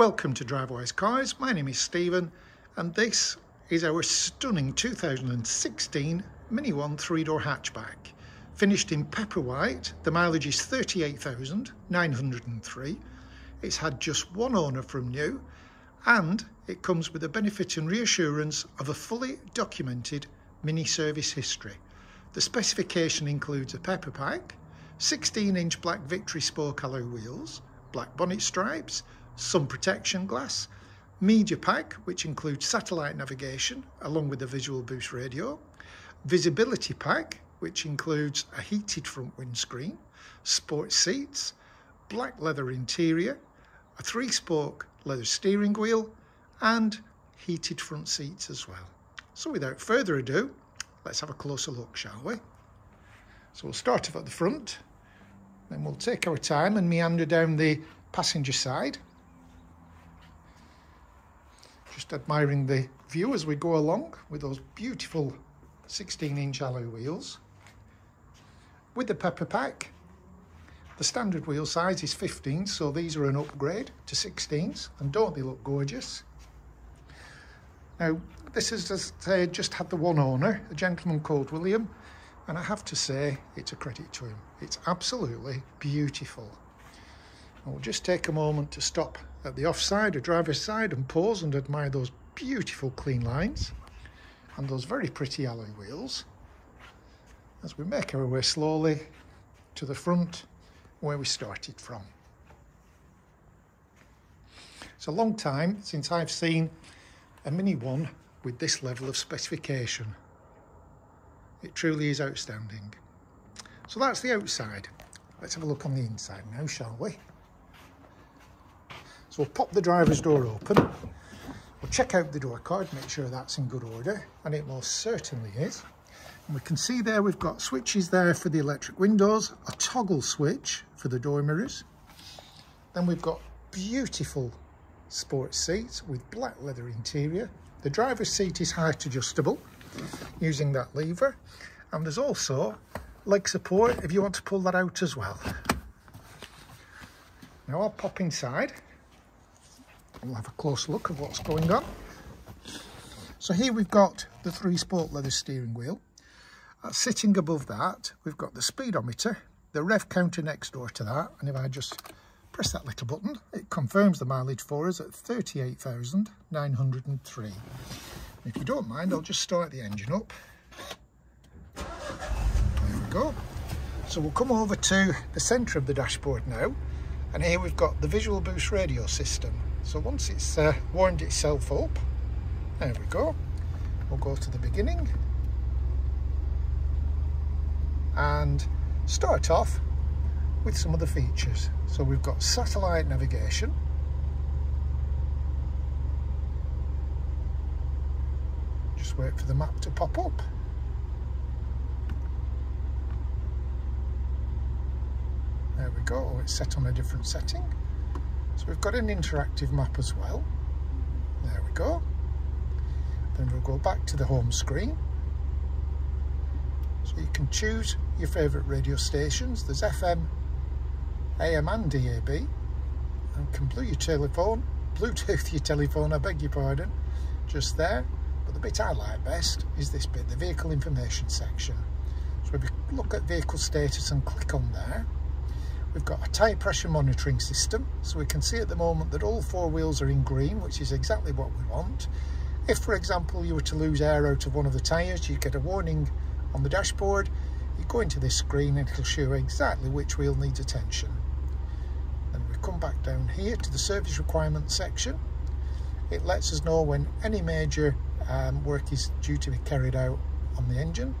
Welcome to Drivewise Cars. My name is Stephen and this is our stunning 2016 Mini One three-door hatchback. Finished in pepper white, the mileage is 38,903. It's had just one owner from new and it comes with the benefit and reassurance of a fully documented mini service history. The specification includes a pepper pack, 16 inch black Victory spoke alloy wheels, black bonnet stripes, sun protection glass, media pack, which includes satellite navigation along with the visual boost radio, visibility pack, which includes a heated front windscreen, sport seats, black leather interior, a three spoke leather steering wheel, and heated front seats as well. So without further ado, let's have a closer look, shall we? So we'll start off at the front, then we'll take our time and meander down the passenger side just admiring the view as we go along with those beautiful 16 inch alloy wheels. With the pepper pack, the standard wheel size is 15, so these are an upgrade to 16s, and don't they look gorgeous? Now, this has just, uh, just had the one owner, a gentleman called William, and I have to say, it's a credit to him. It's absolutely beautiful. I'll just take a moment to stop at the offside, or driver's side, and pause and admire those beautiful clean lines and those very pretty alloy wheels as we make our way slowly to the front where we started from. It's a long time since I've seen a Mini One with this level of specification. It truly is outstanding. So that's the outside. Let's have a look on the inside now, shall we? So we'll pop the driver's door open. We'll check out the door card, make sure that's in good order, and it most certainly is. And we can see there we've got switches there for the electric windows, a toggle switch for the door mirrors. Then we've got beautiful sports seats with black leather interior. The driver's seat is height adjustable using that lever. And there's also leg support if you want to pull that out as well. Now I'll pop inside We'll have a close look of what's going on. So here we've got the three spoke leather steering wheel. Uh, sitting above that, we've got the speedometer, the rev counter next door to that. And if I just press that little button, it confirms the mileage for us at 38,903. If you don't mind, I'll just start the engine up. There we go. So we'll come over to the centre of the dashboard now. And here we've got the Visual Boost radio system. So once it's uh, warmed itself up, there we go. We'll go to the beginning and start off with some of the features. So we've got satellite navigation, just wait for the map to pop up. There we go, it's set on a different setting. So we've got an interactive map as well. There we go. Then we'll go back to the home screen. So you can choose your favourite radio stations. There's FM, AM and DAB. And can blue your telephone, Bluetooth your telephone, I beg your pardon, just there. But the bit I like best is this bit, the vehicle information section. So if you look at vehicle status and click on there, We've got a tyre pressure monitoring system, so we can see at the moment that all four wheels are in green, which is exactly what we want. If, for example, you were to lose air out of one of the tyres, you get a warning on the dashboard. You go into this screen and it'll show exactly which wheel needs attention. Then we come back down here to the service requirements section. It lets us know when any major um, work is due to be carried out on the engine.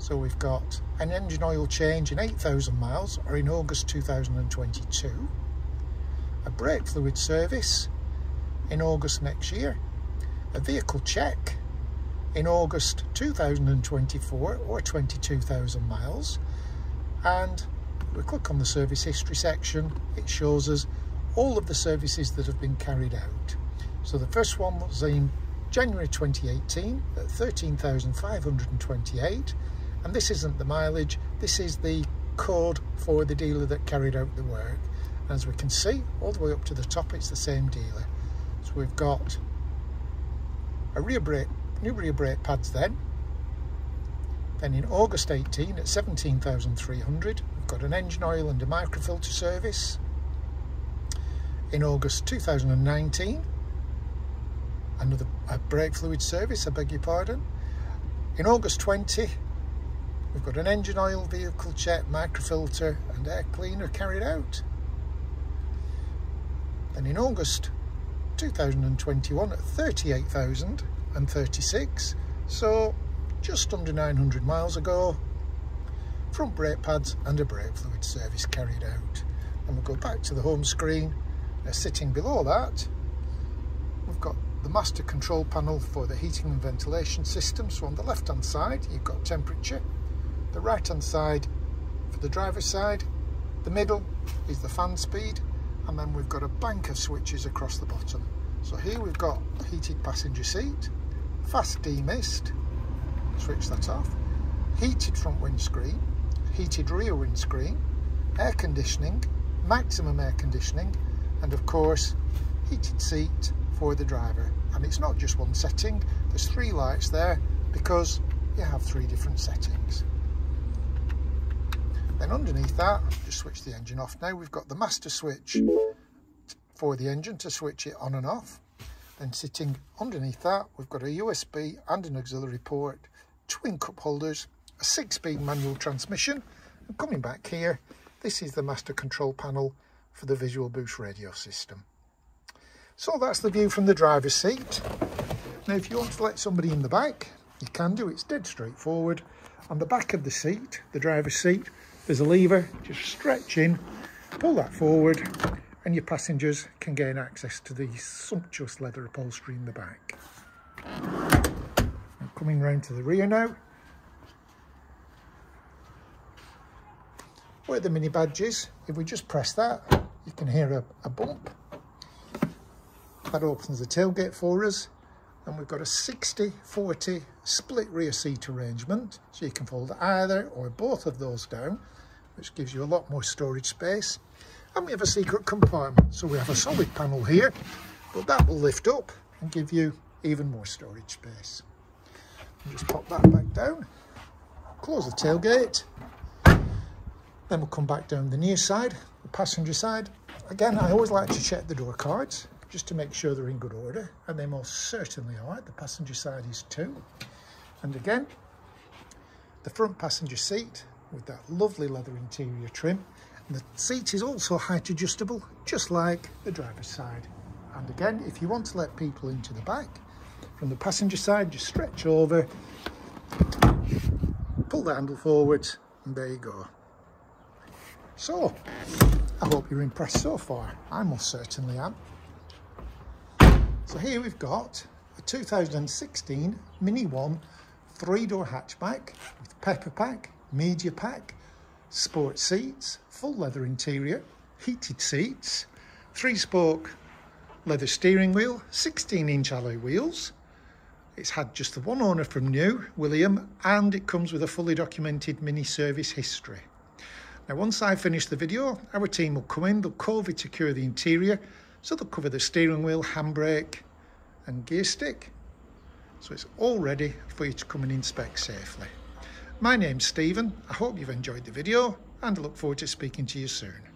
So we've got an engine oil change in 8,000 miles or in August 2022, a brake fluid service in August next year, a vehicle check in August 2024 or 22,000 miles. And we click on the service history section it shows us all of the services that have been carried out. So the first one was in January 2018 at 13,528 and this isn't the mileage this is the code for the dealer that carried out the work As we can see, all the way up to the top, it's the same dealer. So we've got a rear brake, new rear brake pads then. Then in August 18 at 17,300, we've got an engine oil and a microfilter service. In August 2019, another brake fluid service, I beg your pardon. In August 20, we've got an engine oil, vehicle check, microfilter and air cleaner carried out. Then in August 2021 at 38,036, so just under 900 miles ago, front brake pads and a brake fluid service carried out. And we'll go back to the home screen. Now sitting below that, we've got the master control panel for the heating and ventilation system. So on the left hand side, you've got temperature. The right hand side for the driver's side. The middle is the fan speed. And then we've got a bank of switches across the bottom. So here we've got heated passenger seat, fast demist, switch that off, heated front windscreen, heated rear windscreen, air conditioning, maximum air conditioning, and of course, heated seat for the driver. And it's not just one setting, there's three lights there because you have three different settings. Then underneath that, just switch the engine off now, we've got the master switch for the engine to switch it on and off. Then sitting underneath that, we've got a USB and an auxiliary port, twin cup holders, a six-speed manual transmission. And coming back here, this is the master control panel for the Visual Boost radio system. So that's the view from the driver's seat. Now if you want to let somebody in the back, you can do, it's dead straightforward. On the back of the seat, the driver's seat, there's a lever, just stretch in, pull that forward, and your passengers can gain access to the sumptuous leather upholstery in the back. I'm coming round to the rear now. Where the mini badges, if we just press that, you can hear a, a bump that opens the tailgate for us. And we've got a 60-40 split rear seat arrangement. So you can fold either or both of those down, which gives you a lot more storage space. And we have a secret compartment. So we have a solid panel here, but that will lift up and give you even more storage space. And just pop that back down, close the tailgate. Then we'll come back down the near side, the passenger side. Again, I always like to check the door cards just to make sure they're in good order, and they most certainly are. The passenger side is too. And again, the front passenger seat with that lovely leather interior trim. And the seat is also height adjustable, just like the driver's side. And again, if you want to let people into the back, from the passenger side, just stretch over, pull the handle forwards, and there you go. So, I hope you're impressed so far. I most certainly am. So here we've got a 2016 Mini One three-door hatchback with pepper pack, media pack, sport seats, full leather interior, heated seats, three-spoke leather steering wheel, 16-inch alloy wheels. It's had just the one owner from new, William, and it comes with a fully documented mini service history. Now, once I finish the video, our team will come in, they'll COVID secure the interior, so they'll cover the steering wheel, handbrake and gear stick. So it's all ready for you to come and inspect safely. My name's Stephen. I hope you've enjoyed the video and look forward to speaking to you soon.